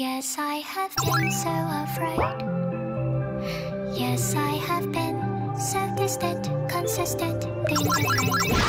Yes, I have been so afraid. Yes, I have been so distant, consistent, being different